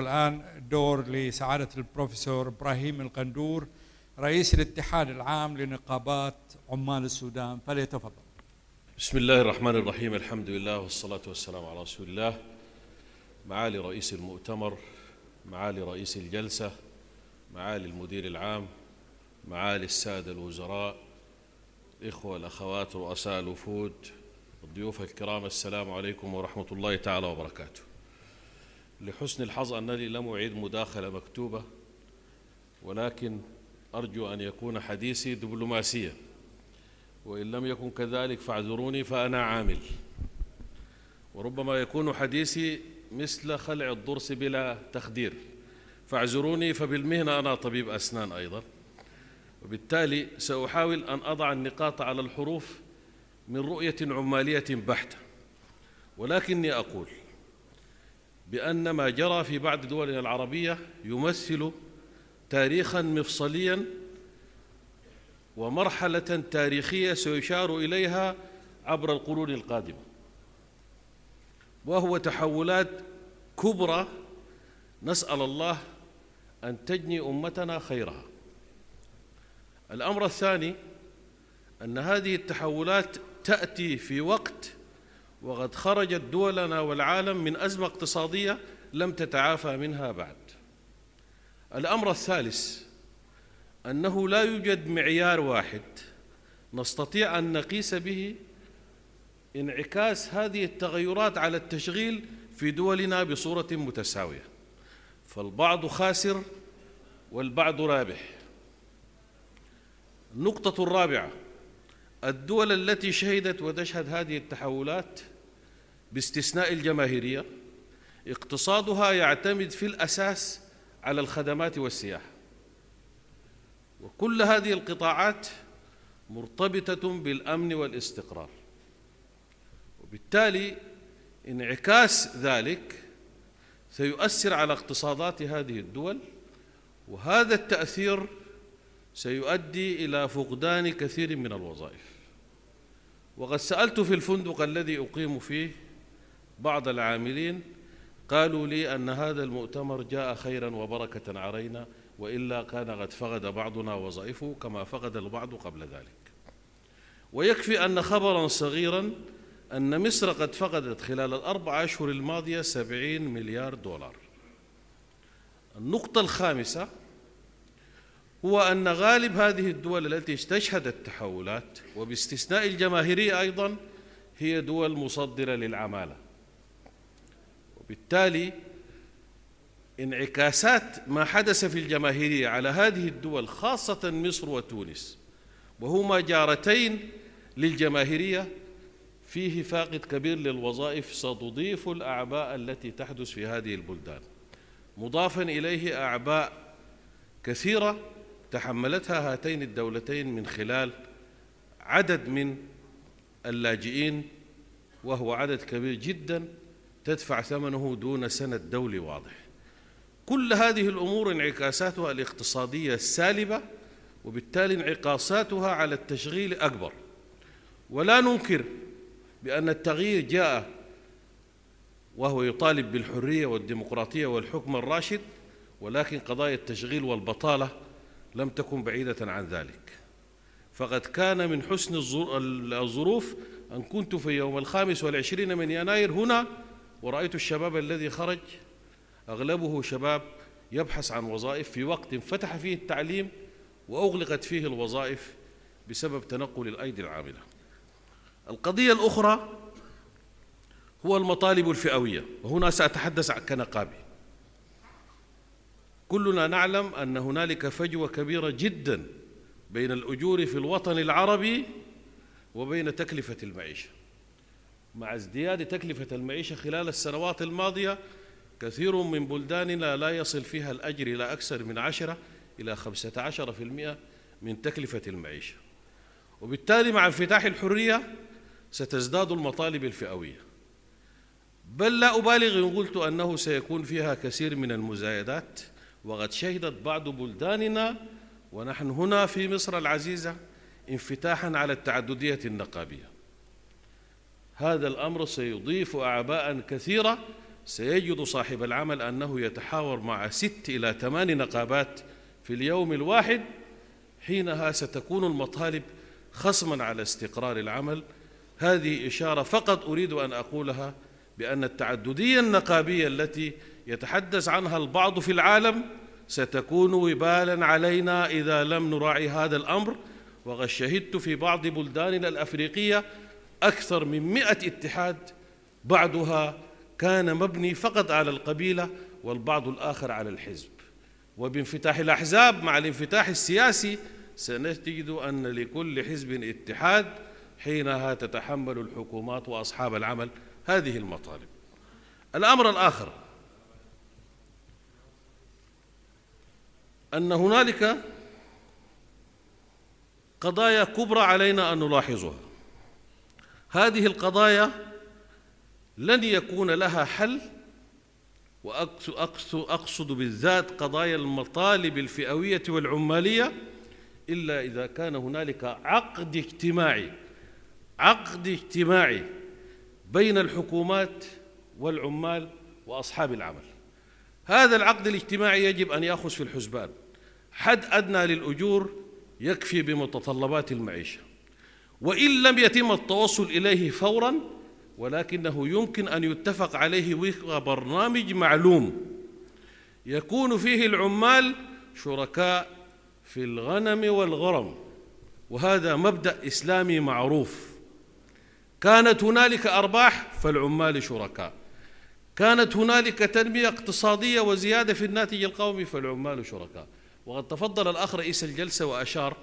الآن دور لسعادة البروفيسور إبراهيم القندور رئيس الاتحاد العام لنقابات عمال السودان فليتفضل. بسم الله الرحمن الرحيم الحمد لله والصلاة والسلام على رسول الله. معالي رئيس المؤتمر معالي رئيس الجلسة معالي المدير العام معالي السادة الوزراء الإخوة الأخوات رؤساء الوفود الضيوف الكرام السلام عليكم ورحمة الله تعالى وبركاته. لحسن الحظ أنني لم أعيد مداخلة مكتوبة ولكن أرجو أن يكون حديثي دبلوماسيا وإن لم يكن كذلك فاعذروني فأنا عامل. وربما يكون حديثي مثل خلع الضرس بلا تخدير. فاعذروني فبالمهنة أنا طبيب أسنان أيضا. وبالتالي سأحاول أن أضع النقاط على الحروف من رؤية عمالية بحتة. ولكني أقول بأن ما جرى في بعض دولنا العربية يمثل تاريخا مفصليا ومرحلة تاريخية سيشار إليها عبر القرون القادمة. وهو تحولات كبرى نسأل الله أن تجني أمتنا خيرها. الأمر الثاني أن هذه التحولات تأتي في وقت وقد خرجت دولنا والعالم من أزمة اقتصادية لم تتعافى منها بعد. الأمر الثالث أنه لا يوجد معيار واحد نستطيع أن نقيس به انعكاس هذه التغيرات على التشغيل في دولنا بصورة متساوية. فالبعض خاسر والبعض رابح. النقطة الرابعة الدول التي شهدت وتشهد هذه التحولات باستثناء الجماهيرية اقتصادها يعتمد في الأساس على الخدمات والسياحة. وكل هذه القطاعات مرتبطة بالأمن والاستقرار. وبالتالي انعكاس ذلك سيؤثر على اقتصادات هذه الدول وهذا التأثير سيؤدي إلى فقدان كثير من الوظائف. وقد سألت في الفندق الذي أقيم فيه بعض العاملين قالوا لي أن هذا المؤتمر جاء خيرا وبركة علينا وإلا كان قد فقد بعضنا وظائفه كما فقد البعض قبل ذلك. ويكفي أن خبرا صغيرا أن مصر قد فقدت خلال الأربع أشهر الماضية سبعين مليار دولار. النقطة الخامسة هو أن غالب هذه الدول التي استشهدت تحولات وباستثناء الجماهيرية أيضا هي دول مصدرة للعمالة. وبالتالي انعكاسات ما حدث في الجماهيرية على هذه الدول خاصة مصر وتونس وهما جارتين للجماهيرية فيه فاقد كبير للوظائف ستضيف الأعباء التي تحدث في هذه البلدان. مضافا إليه أعباء كثيرة تحملتها هاتين الدولتين من خلال عدد من اللاجئين وهو عدد كبير جدا تدفع ثمنه دون سند دولي واضح. كل هذه الأمور انعكاساتها الاقتصادية السالبه وبالتالي انعكاساتها على التشغيل أكبر. ولا ننكر بأن التغيير جاء وهو يطالب بالحرية والديمقراطية والحكم الراشد ولكن قضايا التشغيل والبطالة لم تكن بعيدة عن ذلك. فقد كان من حسن الظروف أن كنت في يوم الخامس والعشرين من يناير هنا ورأيت الشباب الذي خرج. أغلبه شباب يبحث عن وظائف في وقت فتح فيه التعليم وأغلقت فيه الوظائف بسبب تنقل الأيدي العاملة. القضية الأخرى هو المطالب الفئوية. وهنا سأتحدث كنقابي. كلنا نعلم أن هنالك فجوة كبيرة جدا بين الأجور في الوطن العربي وبين تكلفة المعيشة. مع ازدياد تكلفة المعيشة خلال السنوات الماضية كثير من بلداننا لا يصل فيها الأجر إلى أكثر من عشرة إلى خمسة عشر في المئة من تكلفة المعيشة. وبالتالي مع انفتاح الحرية ستزداد المطالب الفئوية. بل لا أبالغ إن قلت أنه سيكون فيها كثير من المزايدات. وقد شهدت بعض بلداننا ونحن هنا في مصر العزيزة انفتاحا على التعددية النقابية. هذا الأمر سيضيف أعباء كثيرة. سيجد صاحب العمل أنه يتحاور مع ست إلى ثمان نقابات في اليوم الواحد حينها ستكون المطالب خصما على استقرار العمل. هذه إشارة فقط أريد أن أقولها بأن التعددية النقابية التي يتحدث عنها البعض في العالم ستكون وبالا علينا إذا لم نراعي هذا الأمر. وقد شهدت في بعض بلداننا الأفريقية أكثر من مئة اتحاد بعضها كان مبني فقط على القبيلة والبعض الآخر على الحزب. وبانفتاح الأحزاب مع الانفتاح السياسي سنجد أن لكل حزب اتحاد حينها تتحمل الحكومات وأصحاب العمل هذه المطالب. الأمر الآخر أن هنالك قضايا كبرى علينا أن نلاحظها. هذه القضايا لن يكون لها حل وأقصد بالذات قضايا المطالب الفئوية والعمالية إلا إذا كان هنالك عقد اجتماعي عقد اجتماعي بين الحكومات والعمال وأصحاب العمل. هذا العقد الاجتماعي يجب أن يأخذ في الحسبان. حد أدنى للأجور يكفي بمتطلبات المعيشة. وإن لم يتم التوصل إليه فورا ولكنه يمكن أن يتفق عليه وفق برنامج معلوم. يكون فيه العمال شركاء في الغنم والغرم وهذا مبدأ إسلامي معروف. كانت هنالك أرباح فالعمال شركاء. كانت هنالك تنمية اقتصادية وزيادة في الناتج القومي فالعمال شركاء. وقد تفضل الأخ رئيس الجلسة وأشار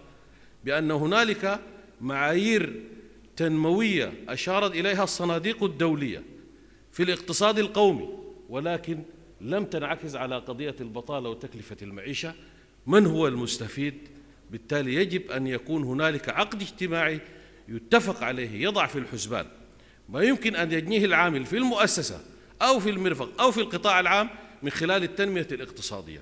بأن هنالك معايير تنموية أشارت إليها الصناديق الدولية في الاقتصاد القومي ولكن لم تنعكس على قضية البطالة وتكلفة المعيشة. من هو المستفيد؟ بالتالي يجب أن يكون هنالك عقد اجتماعي يتفق عليه يضع في الحسبان. ما يمكن أن يجنيه العامل في المؤسسة أو في المرفق أو في القطاع العام من خلال التنمية الاقتصادية.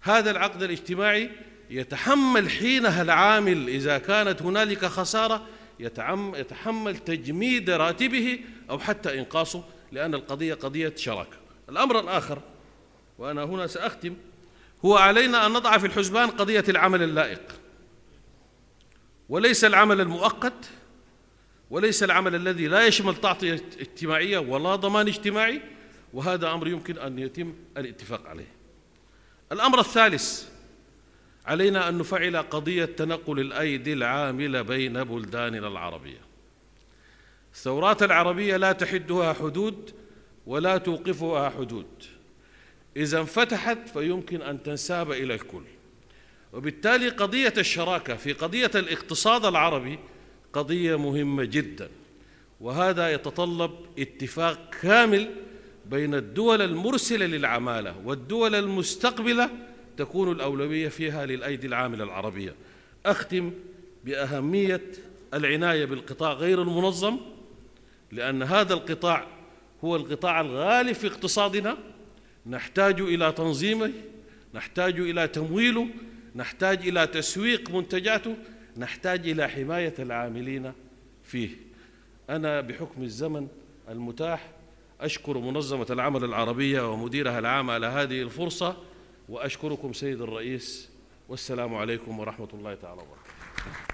هذا العقد الاجتماعي يتحمل حينها العامل إذا كانت هنالك خسارة يتحمل تجميد راتبه أو حتى إنقاصه لأن القضية قضية شراكة. الأمر الآخر وأنا هنا سأختم هو علينا أن نضع في الحسبان قضية العمل اللائق. وليس العمل المؤقت وليس العمل الذي لا يشمل تعطية اجتماعية ولا ضمان اجتماعي وهذا أمر يمكن أن يتم الاتفاق عليه. الأمر الثالث علينا أن نفعل قضية تنقل الأيدي العاملة بين بلداننا العربية. الثورات العربية لا تحدها حدود ولا توقفها حدود. إذا انفتحت فيمكن أن تنساب إلى الكل. وبالتالي قضية الشراكة في قضية الاقتصاد العربي قضية مهمة جدا وهذا يتطلب اتفاق كامل بين الدول المرسلة للعمالة والدول المستقبلة تكون الأولوية فيها للأيدي العاملة العربية. أختم بأهمية العناية بالقطاع غير المنظم لأن هذا القطاع هو القطاع الغالب في اقتصادنا. نحتاج إلى تنظيمه نحتاج إلى تمويله نحتاج إلى تسويق منتجاته. نحتاج إلى حماية العاملين فيه. أنا بحكم الزمن المتاح أشكر منظمة العمل العربية ومديرها العام على هذه الفرصة وأشكركم سيد الرئيس والسلام عليكم ورحمة الله تعالى وبركاته.